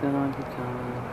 Then I become.